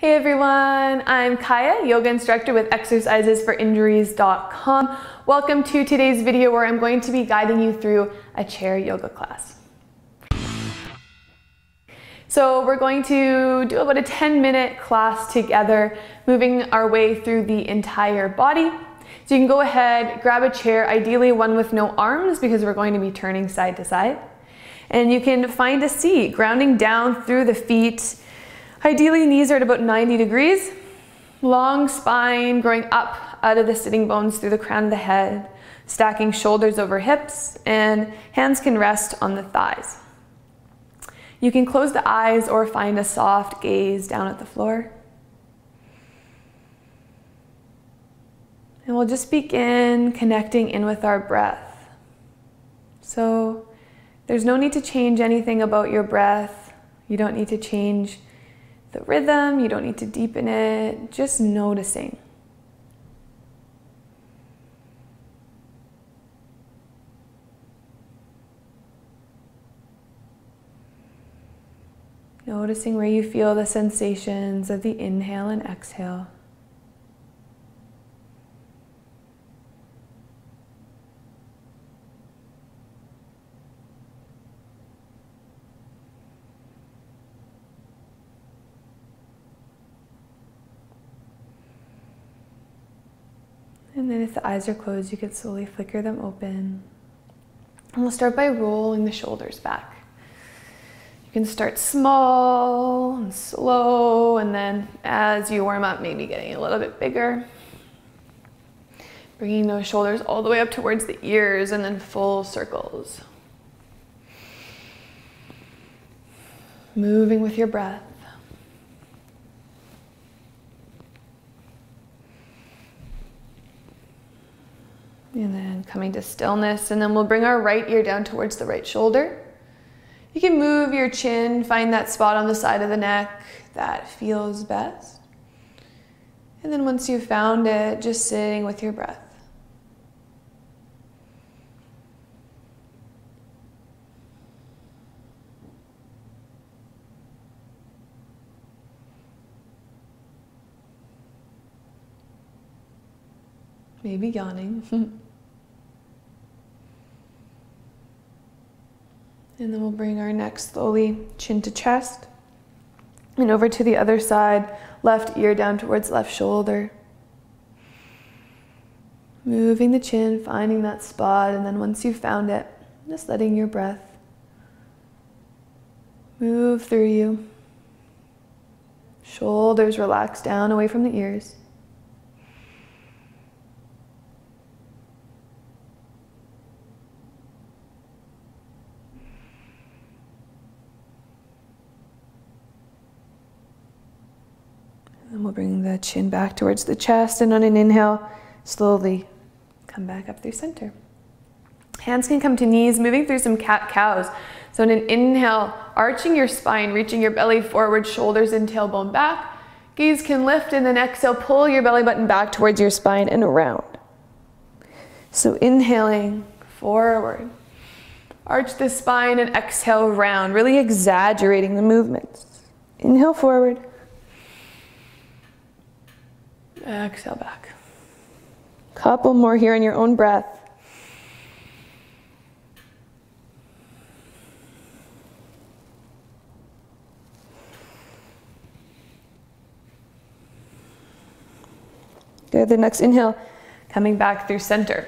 Hey everyone, I'm Kaya, yoga instructor with exercisesforinjuries.com. Welcome to today's video where I'm going to be guiding you through a chair yoga class. So we're going to do about a 10 minute class together, moving our way through the entire body. So you can go ahead, grab a chair, ideally one with no arms because we're going to be turning side to side. And you can find a seat, grounding down through the feet, Ideally, knees are at about 90 degrees. Long spine growing up out of the sitting bones through the crown of the head, stacking shoulders over hips, and hands can rest on the thighs. You can close the eyes or find a soft gaze down at the floor. And we'll just begin connecting in with our breath. So there's no need to change anything about your breath. You don't need to change the rhythm, you don't need to deepen it, just noticing. Noticing where you feel the sensations of the inhale and exhale. And then if the eyes are closed, you can slowly flicker them open. And we'll start by rolling the shoulders back. You can start small and slow, and then as you warm up, maybe getting a little bit bigger. Bringing those shoulders all the way up towards the ears and then full circles. Moving with your breath. And then coming to stillness, and then we'll bring our right ear down towards the right shoulder. You can move your chin, find that spot on the side of the neck that feels best. And then once you've found it, just sitting with your breath. Maybe yawning. and then we'll bring our neck slowly chin to chest. And over to the other side, left ear down towards left shoulder. Moving the chin, finding that spot, and then once you've found it, just letting your breath move through you. Shoulders relax down away from the ears. And we'll bring the chin back towards the chest and on an inhale, slowly come back up through center. Hands can come to knees, moving through some cat cows. So on an inhale, arching your spine, reaching your belly forward, shoulders and tailbone back. Gaze can lift and then exhale, pull your belly button back towards your spine and around. So inhaling forward. Arch the spine and exhale round, really exaggerating the movements. Inhale forward. Exhale back. Couple more here in your own breath. Good. The next inhale, coming back through center.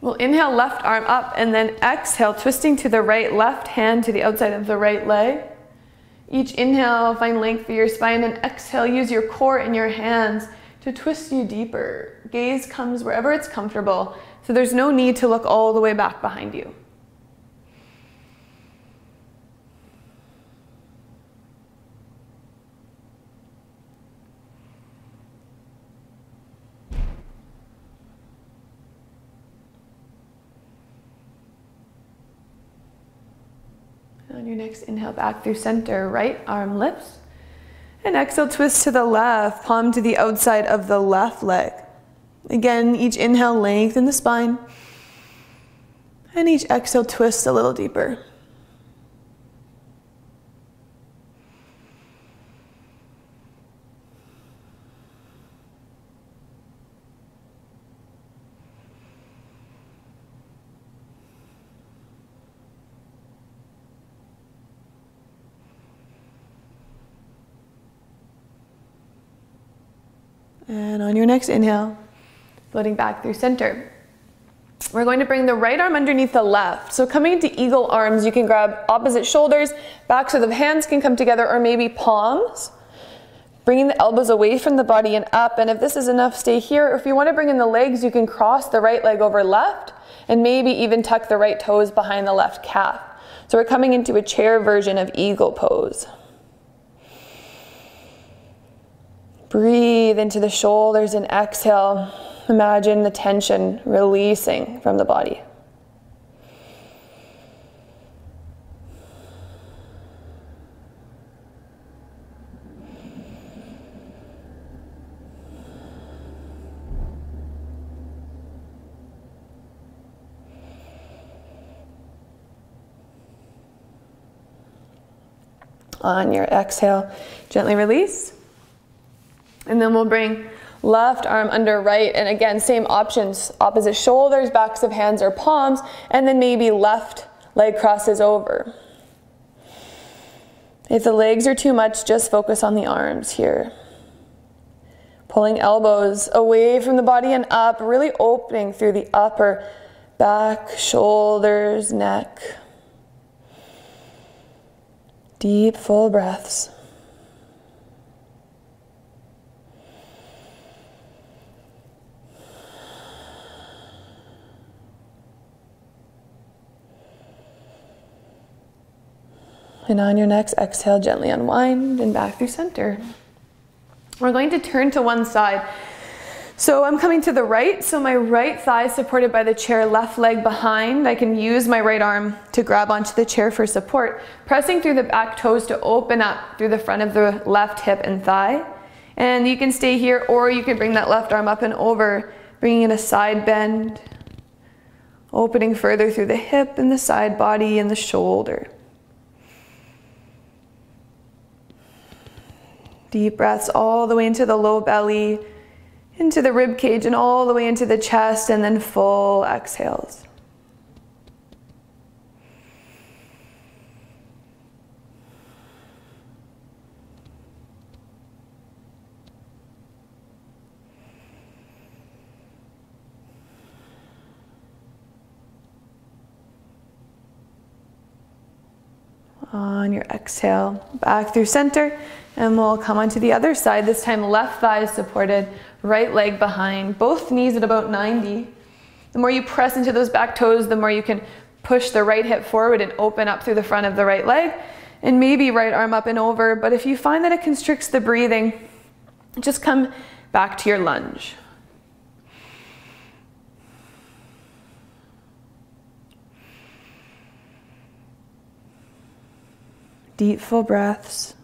We'll inhale left arm up and then exhale, twisting to the right, left hand to the outside of the right leg. Each inhale, find length for your spine, and exhale, use your core and your hands to twist you deeper. Gaze comes wherever it's comfortable, so there's no need to look all the way back behind you. Inhale back through center, right arm lifts. And exhale, twist to the left, palm to the outside of the left leg. Again, each inhale, lengthen the spine. And each exhale, twist a little deeper. And on your next inhale, floating back through center. We're going to bring the right arm underneath the left. So coming into eagle arms, you can grab opposite shoulders, backs of the hands can come together, or maybe palms. Bringing the elbows away from the body and up. And if this is enough, stay here. If you want to bring in the legs, you can cross the right leg over left and maybe even tuck the right toes behind the left calf. So we're coming into a chair version of eagle pose. Breathe into the shoulders and exhale. Imagine the tension releasing from the body. On your exhale, gently release. And then we'll bring left arm under right. And again, same options opposite shoulders, backs of hands, or palms. And then maybe left leg crosses over. If the legs are too much, just focus on the arms here. Pulling elbows away from the body and up, really opening through the upper back, shoulders, neck. Deep, full breaths. And on your next exhale, gently unwind and back through center. We're going to turn to one side. So I'm coming to the right, so my right thigh supported by the chair, left leg behind. I can use my right arm to grab onto the chair for support, pressing through the back toes to open up through the front of the left hip and thigh. And you can stay here, or you can bring that left arm up and over, bringing in a side bend, opening further through the hip and the side body and the shoulder. Deep breaths all the way into the low belly, into the rib cage, and all the way into the chest, and then full exhales. On your exhale, back through center. And we'll come onto the other side, this time left thigh is supported, right leg behind, both knees at about 90. The more you press into those back toes, the more you can push the right hip forward and open up through the front of the right leg, and maybe right arm up and over. But if you find that it constricts the breathing, just come back to your lunge. Deep, full breaths.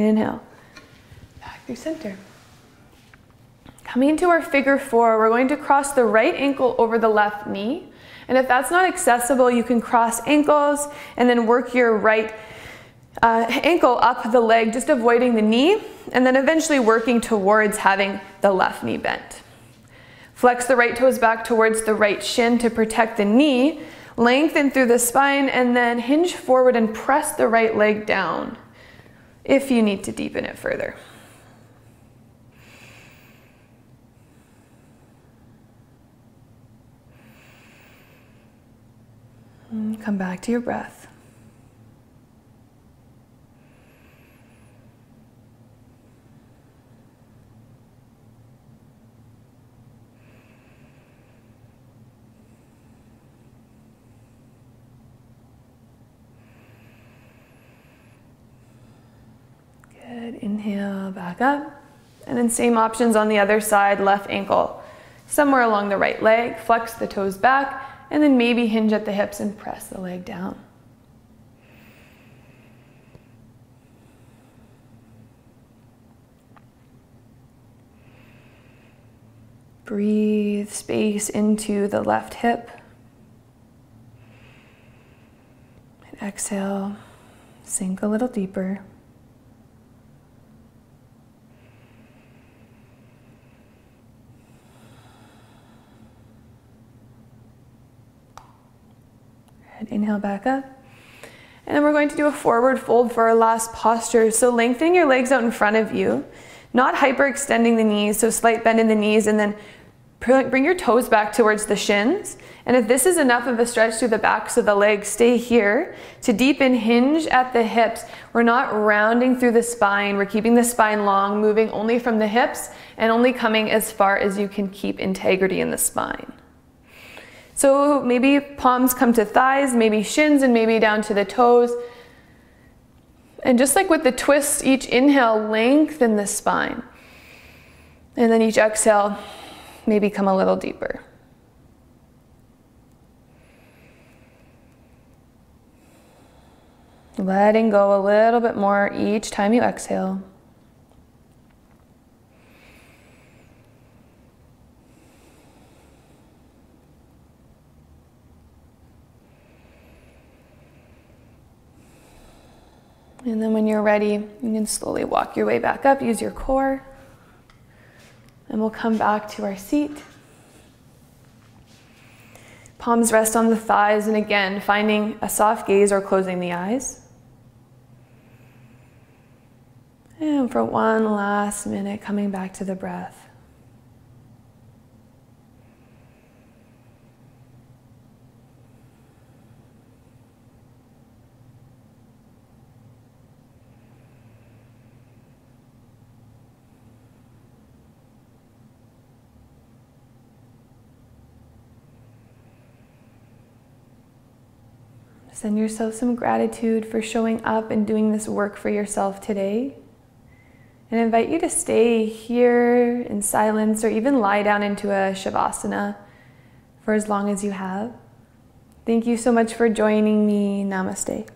Inhale, back through center. Coming into our figure four, we're going to cross the right ankle over the left knee. And if that's not accessible, you can cross ankles and then work your right uh, ankle up the leg, just avoiding the knee, and then eventually working towards having the left knee bent. Flex the right toes back towards the right shin to protect the knee. Lengthen through the spine and then hinge forward and press the right leg down if you need to deepen it further. And come back to your breath. Good. Inhale, back up. And then same options on the other side, left ankle somewhere along the right leg. Flex the toes back, and then maybe hinge at the hips and press the leg down. Breathe space into the left hip. And exhale, sink a little deeper. And inhale back up. And then we're going to do a forward fold for our last posture. So lengthening your legs out in front of you, not hyperextending the knees, so slight bend in the knees, and then bring your toes back towards the shins. And if this is enough of a stretch through the backs of the legs, stay here to deepen hinge at the hips. We're not rounding through the spine. We're keeping the spine long, moving only from the hips and only coming as far as you can keep integrity in the spine. So maybe palms come to thighs, maybe shins, and maybe down to the toes. And just like with the twist, each inhale, lengthen the spine. And then each exhale, maybe come a little deeper. Letting go a little bit more each time you exhale. And then when you're ready, you can slowly walk your way back up, use your core. And we'll come back to our seat. Palms rest on the thighs, and again, finding a soft gaze or closing the eyes. And for one last minute, coming back to the breath. Send yourself some gratitude for showing up and doing this work for yourself today. And invite you to stay here in silence or even lie down into a Shavasana for as long as you have. Thank you so much for joining me. Namaste.